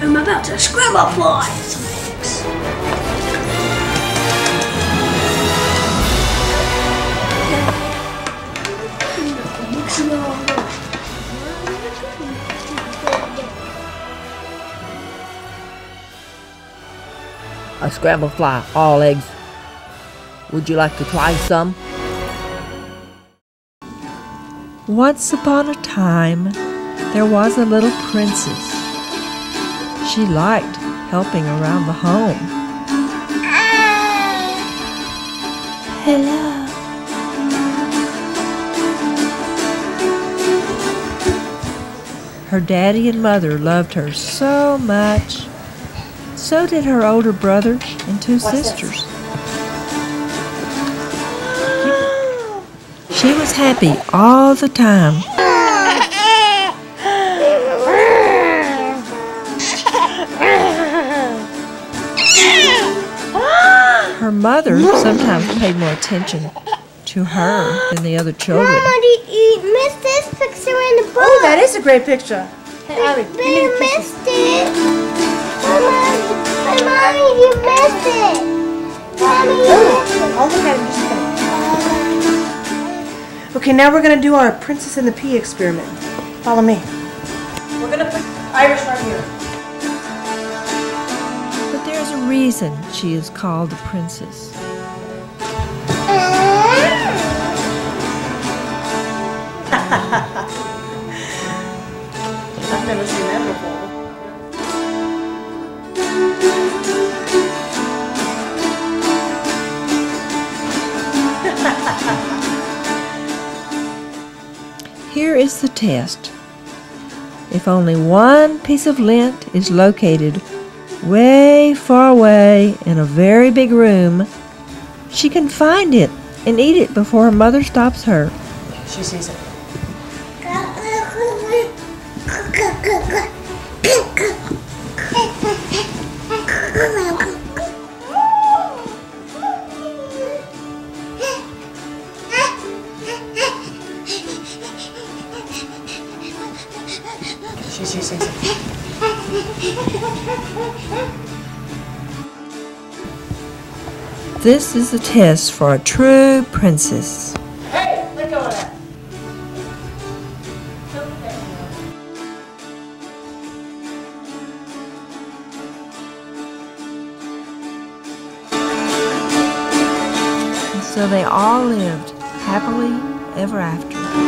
I'm about to scramble fly some eggs. Mix it all. A scrambled fly, all eggs. Would you like to try some? Once upon a time, there was a little princess. She liked helping around the home. Hello. Her daddy and mother loved her so much. So did her older brother and two sisters. She was happy all the time. Her mother sometimes paid more attention to her than the other children. Mama, you, you missed this picture in the book. Oh, that is a great picture. Hey, Abby, But give you missed it. Mama, but mommy, you missed it. Mommy, you oh, missed it. I'll look at it just a minute. Okay, now we're gonna do our Princess and the Pea experiment. Follow me. We're gonna put Iris right here. Reason she is called a princess. I've never seen that before. Here is the test. If only one piece of lint is located way far away in a very big room, she can find it and eat it before her mother stops her. She sees it. She sees it. This is a test for a true princess. Hey, let go of that. So they all lived happily ever after.